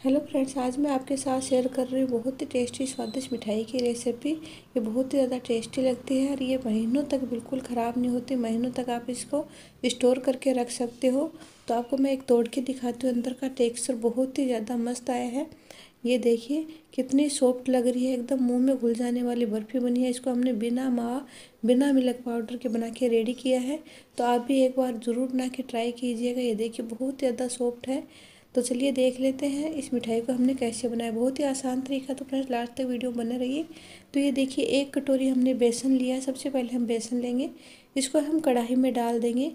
Hello friends आज मैं आपके साथ शेयर कर रही हूँ बहुत ही टेस्टी स्वादिष्ट मिठाई की रेसिपी ये बहुत ही ज़्यादा टेस्टी लगती है और ये महीनों तक बिल्कुल ख़राब नहीं होती। महीनों तक आप इसको स्टोर करके रख सकते हो। तो आपको मैं एक तोड़ के दिखाती हूँ, अंदर का टेक्सचर बहुत ही ज़्यादा मस्त आया है। ये देखिए, कितनी सॉफ्ट लग रही है, एकदम मुँह में घुल जाने वाली बर्फ़ी बनी है। इसको हमने बिना मावा बिना मिल्क पाउडर के बना के रेडी किया है। तो आप भी एक बार ज़रूर बना के ट्राई कीजिएगा। ये देखिए, बहुत ज़्यादा सॉफ्ट है। तो चलिए देख लेते हैं, इस मिठाई को हमने कैसे बनाया। बहुत ही आसान तरीका तो फ्रेंड्स, लास्ट तक वीडियो बने रहिए। तो ये देखिए, एक कटोरी हमने बेसन लिया है। सबसे पहले हम बेसन लेंगे। इसको हम कढ़ाई में डाल देंगे।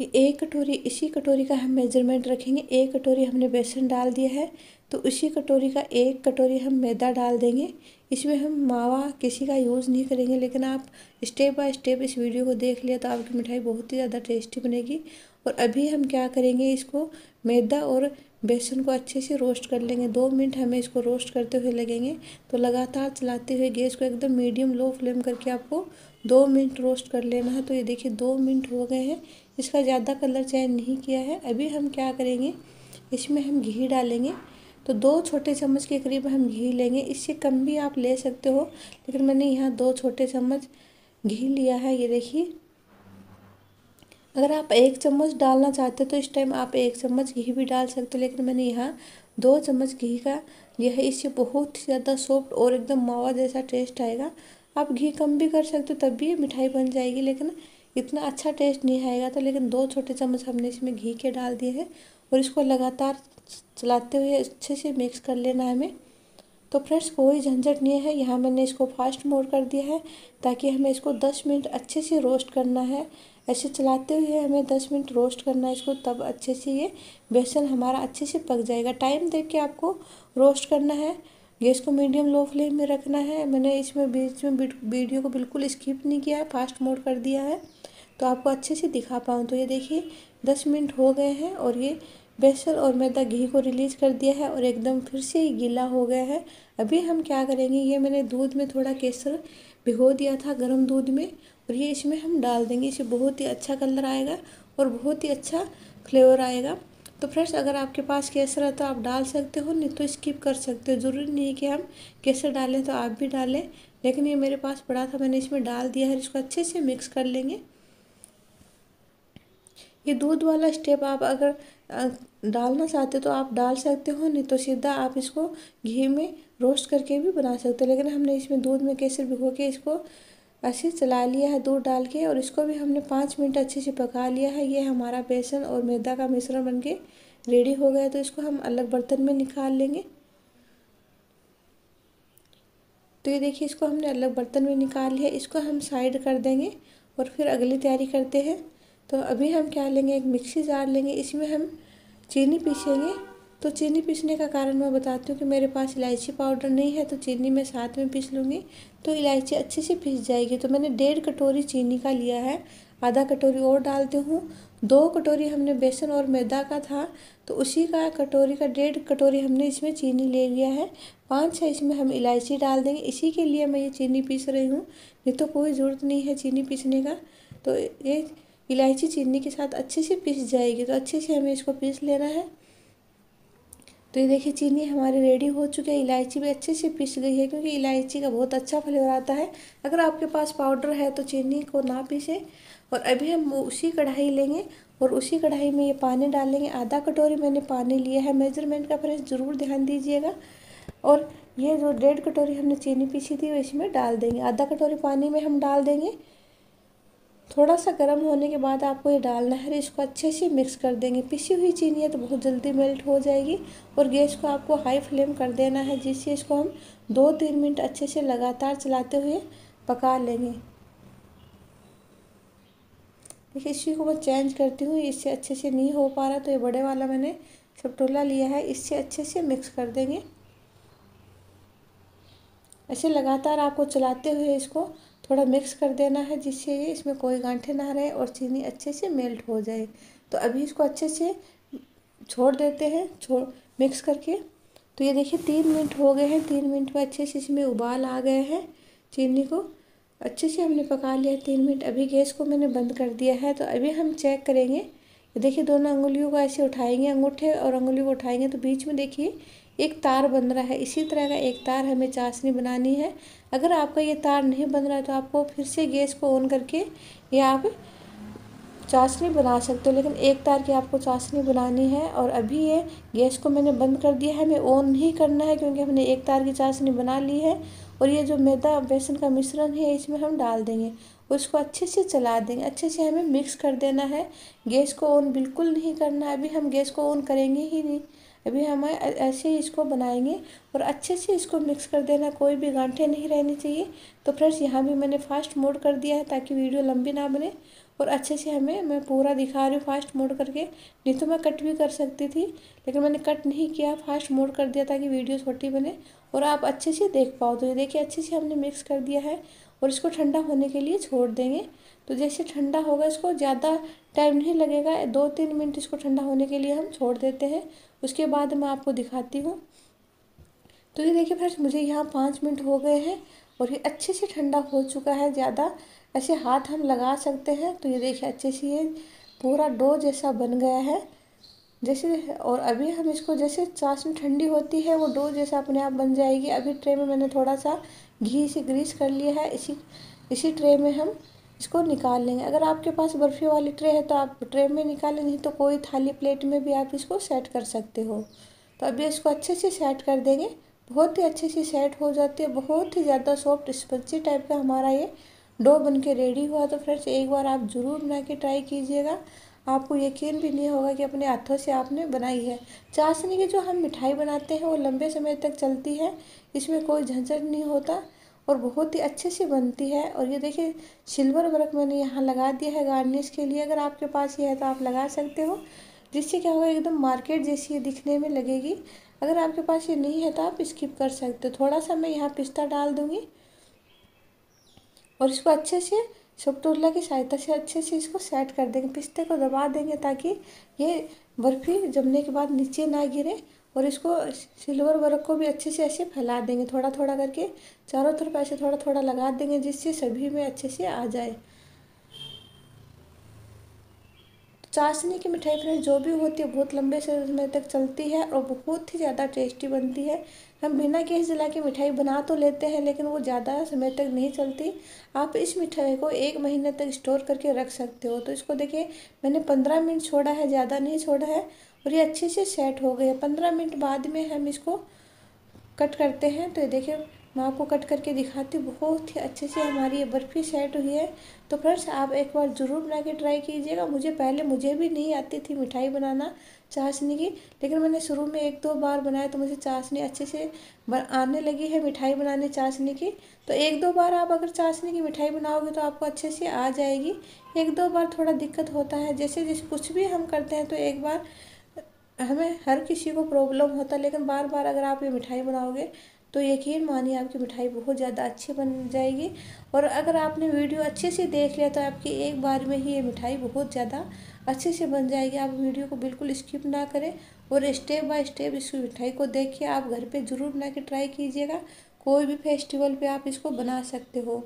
ये एक कटोरी, इसी कटोरी का हम मेज़रमेंट रखेंगे। एक कटोरी हमने बेसन डाल दिया है। तो उसी कटोरी का एक कटोरी हम मैदा डाल देंगे। इसमें हम मावा किसी का यूज़ नहीं करेंगे, लेकिन आप स्टेप बाय स्टेप इस वीडियो को देख लिया तो आपकी मिठाई बहुत ही ज़्यादा टेस्टी बनेगी। और अभी हम क्या करेंगे, इसको मैदा और बेसन को अच्छे से रोस्ट कर लेंगे। दो मिनट हमें इसको रोस्ट करते हुए लगेंगे। तो लगातार चलाते हुए गैस को एकदम मीडियम लो फ्लेम करके आपको दो मिनट रोस्ट कर लेना है। तो ये देखिए, दो मिनट हो गए हैं। इसका ज़्यादा कलर चेंज नहीं किया है। अभी हम क्या करेंगे, इसमें हम घी डालेंगे। तो दो छोटे चम्मच के करीब हम घी लेंगे। इससे कम भी आप ले सकते हो, लेकिन मैंने यहाँ दो छोटे चम्मच घी लिया है, ये देखिए। अगर आप एक चम्मच डालना चाहते हो तो इस टाइम आप एक चम्मच घी भी डाल सकते हो, लेकिन मैंने यहाँ दो चम्मच घी का यह है। इससे बहुत ज़्यादा सॉफ्ट और एकदम मावा जैसा टेस्ट आएगा। आप घी कम भी कर सकते हो, तब भी मिठाई बन जाएगी, लेकिन इतना अच्छा टेस्ट नहीं आएगा तो लेकिन दो छोटे चम्मच हमने इसमें घी के डाल दिए हैं। और इसको लगातार चलाते हुए अच्छे से मिक्स कर लेना है हमें। तो फ्रेंड्स कोई झंझट नहीं है। यहाँ मैंने इसको फास्ट मोड कर दिया है ताकि हमें इसको 10 मिनट अच्छे से रोस्ट करना है। ऐसे चलाते हुए हमें 10 मिनट रोस्ट करना है इसको, तब अच्छे से ये बेसन हमारा अच्छे से पक जाएगा। टाइम देख के आपको रोस्ट करना है। गैस को मीडियम लो फ्लेम में रखना है। मैंने इसमें बीच में वीडियो को बिल्कुल स्किप नहीं किया है। फास्ट मोड कर दिया है। तो आपको अच्छे से दिखा पाऊँ। तो ये देखिए, दस मिनट हो गए हैं और ये बेसन और मैदा घी को रिलीज़ कर दिया है और एकदम फिर से ही गीला हो गया है। अभी हम क्या करेंगे, ये मैंने दूध में थोड़ा केसर भिगो दिया था गर्म दूध में और ये इसमें हम डाल देंगे। इसे बहुत ही अच्छा कलर आएगा और बहुत ही अच्छा फ्लेवर आएगा। तो फ्रेंड्स, अगर आपके पास केसर है तो आप डाल सकते हो, नहीं तो स्किप कर सकते हो। ज़रूरी नहीं है कि हम केसर डालें तो आप भी डालें, लेकिन ये मेरे पास पड़ा था, मैंने इसमें डाल दिया है इसको अच्छे से मिक्स कर लेंगे। ये दूध वाला स्टेप आप अगर डालना चाहते तो आप डाल सकते हो, नहीं तो सीधा आप इसको घी में रोस्ट करके भी बना सकते हो। लेकिन हमने इसमें दूध में केसर भिगो के इसको अच्छे चला लिया है, दूध डाल के, और इसको भी हमने पाँच मिनट अच्छे से पका लिया है। ये हमारा बेसन और मैदा का मिश्रण बन के रेडी हो गया तो इसको हम अलग बर्तन में निकाल लेंगे। तो ये देखिए, इसको हमने अलग बर्तन में निकाल लिया, इसको हम साइड कर देंगे, और फिर अगली तैयारी करते हैं। तो अभी हम क्या लेंगे? एक मिक्सी जार लेंगे। इसमें हम चीनी पीसेंगे। तो चीनी पीसने का कारण मैं बताती हूँ कि मेरे पास इलायची पाउडर नहीं है तो चीनी मैं साथ में पीस लूँगी। तो इलायची अच्छे से पीस जाएगी। तो मैंने डेढ़ कटोरी चीनी का लिया है। आधा कटोरी और डालती हूँ। दो कटोरी हमने बेसन और मैदा का था। तो उसी का कटोरी का डेढ़ कटोरी हमने इसमें चीनी ले लिया है। पाँच छः इसमें हम इलायची डाल देंगे। इसी के लिए मैं ये चीनी पीस रही हूँ। नहीं तो कोई ज़रूरत नहीं है चीनी पीसने का। तो ये इलायची चीनी के साथ अच्छे से पीस जाएगी तो अच्छे से हमें इसको पीस लेना है। तो ये देखिए, चीनी हमारी रेडी हो चुकी है। इलायची भी अच्छे से पीस गई है, क्योंकि इलायची का बहुत अच्छा फ्लेवर आता है। अगर आपके पास पाउडर है तो चीनी को ना पीसे। और अभी हम उसी कढ़ाई लेंगे और उसी कढ़ाई में ये पानी डालेंगे। आधा कटोरी मैंने पानी लिया है। मेज़रमेंट का फ्रेंड्स ज़रूर ध्यान दीजिएगा। और ये जो डेढ़ कटोरी हमने चीनी पीसी थी, वो इसमें डाल देंगे। आधा कटोरी पानी में हम डाल देंगे। थोड़ा सा गर्म होने के बाद आपको ये डालना है इसको अच्छे से मिक्स कर देंगे। पिसी हुई चीनी है तो बहुत जल्दी मेल्ट हो जाएगी और गैस को आपको हाई फ्लेम कर देना है, जिससे इसको हम दो तीन मिनट अच्छे से लगातार चलाते हुए पका लेंगे। देखिए इसी को मैं चेंज करती हूँ, इससे अच्छे से नहीं हो पा रहा तो ये बड़े वाला मैंने सपटोला लिया है, इससे अच्छे से मिक्स कर देंगे। ऐसे लगातार आपको चलाते हुए इसको थोड़ा मिक्स कर देना है जिससे ये इसमें कोई गांठे ना रहे और चीनी अच्छे से मेल्ट हो जाए। तो अभी इसको अच्छे से छोड़ देते हैं, छोड़ मिक्स करके। तो ये देखिए तीन मिनट हो गए हैं, तीन मिनट में अच्छे से इसमें उबाल आ गए हैं चीनी को। अच्छे से हमने पका लिया तीन मिनट। अभी गैस को मैंने बंद कर दिया है तो अभी हम चेक करेंगे। देखिए दोनों अंगुलियों को ऐसे उठाएँगे अंगूठे और अंगुलियों को उठाएँगे। तो बीच में देखिए एक तार बन रहा है। इसी तरह का एक तार हमें चाशनी बनानी है। अगर आपका ये तार नहीं बन रहा है तो आपको फिर से गैस को ऑन करके या आप चाशनी बना सकते हो। लेकिन एक तार की आपको चाशनी बनानी है और अभी ये गैस को मैंने बंद कर दिया है। हमें ऑन नहीं करना है क्योंकि हमने एक तार की चाशनी बना ली है और ये जो मैदा बेसन का मिश्रण है इसमें हम डाल देंगे। उसको अच्छे से चला देंगे। अच्छे से हमें मिक्स कर देना है। गैस को ऑन बिल्कुल नहीं करना है। अभी हम गैस को ऑन करेंगे ही नहीं। अभी हम ऐसे ही इसको बनाएँगे और अच्छे से इसको मिक्स कर देना, कोई भी गांठे नहीं रहनी चाहिए। तो फ्रेंड्स यहाँ भी मैंने फास्ट मोड कर दिया है ताकि वीडियो लंबी ना बने और अच्छे से हमें, मैं पूरा दिखा रही हूँ फास्ट मोड करके। नहीं तो मैं कट भी कर सकती थी, लेकिन मैंने कट नहीं किया फास्ट मोड कर दिया ताकि वीडियो छोटी बने और आप अच्छे से देख पाओ। तो ये देखिए, अच्छे से हमने मिक्स कर दिया है और इसको ठंडा होने के लिए छोड़ देंगे। तो जैसे ठंडा होगा, इसको ज़्यादा टाइम नहीं लगेगा दो तीन मिनट इसको ठंडा होने के लिए हम छोड़ देते हैं। उसके बाद मैं आपको दिखाती हूँ। तो ये देखिए फ्रेंड्स, मुझे यहाँ पाँच मिनट हो गए हैं और ये अच्छे से ठंडा हो चुका है ज़्यादा। ऐसे हाथ हम लगा सकते हैं। तो ये देखिए अच्छे से ये पूरा डो जैसा बन गया है। जैसे और अभी हम इसको जैसे चाशनी ठंडी होती है, वो डो जैसा अपने आप बन जाएगी। अभी ट्रे में मैंने थोड़ा सा घी से ग्रीस कर लिया है। इसी इसी ट्रे में हम इसको निकाल लेंगे। अगर आपके पास बर्फ़ी वाली ट्रे है तो आप ट्रे में निकालें, नहीं तो कोई थाली प्लेट में भी आप इसको सेट कर सकते हो। तो अभी इसको अच्छे से सेट कर देंगे। बहुत ही अच्छे से सेट हो जाती है। बहुत ही ज़्यादा सॉफ्ट स्पंजी टाइप का हमारा ये डो बन के रेडी हुआ। तो फ्रेंड्स, एक बार आप ज़रूर बना के ट्राई कीजिएगा। आपको यकीन भी नहीं होगा कि अपने हाथों से आपने बनाई है। चाशनी की जो हम मिठाई बनाते हैं, वो लंबे समय तक चलती है। इसमें कोई झंझट नहीं होता। और बहुत ही अच्छे से बनती है। और ये देखिए, सिल्वर वर्क मैंने यहाँ लगा दिया है गार्निश के लिए, अगर आपके पास ये है तो आप लगा सकते हो। जिससे क्या होगा, एकदम मार्केट जैसी ये दिखने में लगेगी। अगर आपके पास ये नहीं है तो आप स्किप कर सकते हो। थोड़ा सा मैं यहाँ पिस्ता डाल दूँगी। और इसको अच्छे से टूल्ला की सहायता से अच्छे से इसको सेट कर देंगे। पिस्ते को दबा देंगे ताकि ये बर्फ़ी जमने के बाद नीचे ना गिरे और इसको सिल्वर वर्क को भी अच्छे से ऐसे फैला देंगे थोड़ा थोड़ा करके, चारों तरफ़ ऐसे थोड़ा थोड़ा लगा देंगे जिससे सभी में अच्छे से आ जाए। चाशनी की मिठाई फ्रेंड जो भी होती है, बहुत लंबे समय तक चलती है और बहुत ही ज़्यादा टेस्टी बनती है। हम बिना गैस जला के मिठाई बना तो लेते हैं, लेकिन वो ज़्यादा समय तक नहीं चलती। आप इस मिठाई को एक महीने तक स्टोर करके रख सकते हो। तो इसको देखिए, मैंने पंद्रह मिनट छोड़ा है, ज़्यादा नहीं छोड़ा है, और ये अच्छे से सेट हो गए पंद्रह मिनट बाद में हम इसको कट करते हैं। तो ये देखिए मैं आपको कट करके दिखाती हूँ बहुत ही अच्छे से हमारी ये बर्फ़ी सेट हुई है। तो फ्रेंड्स, आप एक बार ज़रूर बना के ट्राई कीजिएगा। मुझे पहले, मुझे भी नहीं आती थी मिठाई बनाना, चाशनी की, लेकिन मैंने शुरू में एक दो बार बनाया तो मुझे चाशनी अच्छे से आने लगी है मिठाई बनाने चाशनी की। तो एक दो बार आप अगर चाशनी की मिठाई बनाओगे तो आपको अच्छे से आ जाएगी। एक दो बार थोड़ा दिक्कत होता है। जैसे जैसे कुछ भी हम करते हैं तो एक बार हमें हर किसी को प्रॉब्लम होता है, लेकिन बार बार अगर आप ये मिठाई बनाओगे तो यकीन मानिए आपकी मिठाई बहुत ज़्यादा अच्छी बन जाएगी। और अगर आपने वीडियो अच्छे से देख लिया तो आपकी एक बार में ही ये मिठाई बहुत ज़्यादा अच्छे से बन जाएगी। आप वीडियो को बिल्कुल स्किप ना करें और स्टेप बाय स्टेप इस मिठाई को देखिए। आप घर पे ज़रूर बना के ट्राई कीजिएगा। कोई भी फेस्टिवल पे आप इसको बना सकते हो।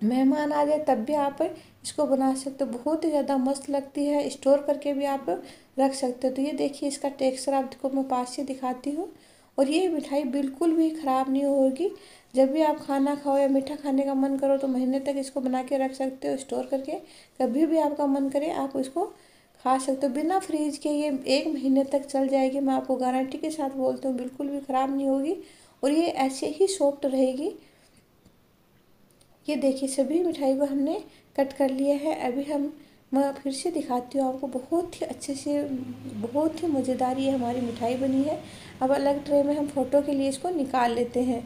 मेहमान आ जाए तब भी आप इसको बना सकते हो। बहुत ही ज़्यादा मस्त लगती है। स्टोर करके भी आप रख सकते हो। तो ये देखिए इसका टेक्सचर आपको मैं पास से दिखाती हूँ। और ये मिठाई बिल्कुल भी ख़राब नहीं होगी। जब भी आप खाना खाओ या मीठा खाने का मन करो तो महीने तक इसको बना के रख सकते हो स्टोर करके। कभी भी आपका मन करे, आप इसको खा सकते हो। बिना फ्रीज के ये एक महीने तक चल जाएगी। मैं आपको गारंटी के साथ बोलती हूँ, बिल्कुल भी ख़राब नहीं होगी और ये ऐसे ही सॉफ्ट रहेगी। ये देखिए, सभी मिठाई को हमने कट कर लिया है। अभी हम मैं फिर से दिखाती हूँ आपको, बहुत ही अच्छे से, बहुत ही मज़ेदार ये हमारी मिठाई बनी है। अब अलग ट्रे में हम फ़ोटो के लिए इसको निकाल लेते हैं।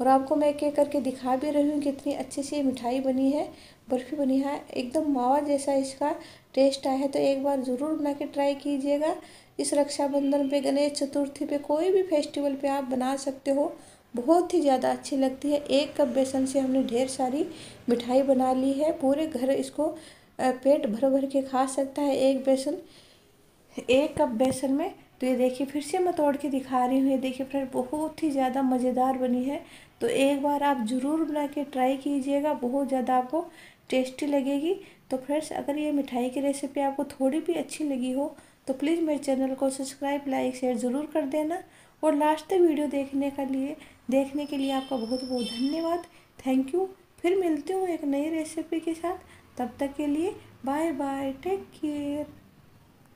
और आपको मैं एक एक करके दिखा भी रही हूँ कितनी अच्छी सी मिठाई बनी है, बर्फ़ी बनी है। एकदम मावा जैसा इसका टेस्ट आया है तो एक बार ज़रूर बना के ट्राई कीजिएगा। इस रक्षाबंधन पे, गणेश चतुर्थी पे कोई भी फेस्टिवल पे आप बना सकते हो। बहुत ही ज़्यादा अच्छी लगती है। एक कप बेसन से हमने ढेर सारी मिठाई बना ली है। पूरे घर इसको पेट भर भर के खा सकता है। एक बेसन, एक कप बेसन में तो ये देखिए, फिर से मैं तोड़ के दिखा रही हूँ। ये देखिए फ्रेंड, बहुत ही ज़्यादा मज़ेदार बनी है। तो एक बार आप ज़रूर बना के ट्राई कीजिएगा, बहुत ज़्यादा आपको टेस्टी लगेगी। तो फ्रेंड्स, अगर ये मिठाई की रेसिपी आपको थोड़ी भी अच्छी लगी हो तो प्लीज़ मेरे चैनल को सब्सक्राइब, लाइक, शेयर ज़रूर कर देना। और लास्ट तक वीडियो देखने के लिए देखने के लिए आपका बहुत बहुत धन्यवाद। थैंक यू फिर मिलती हूँ एक नई रेसिपी के साथ। तब तक के लिए बाय बाय टेक केयर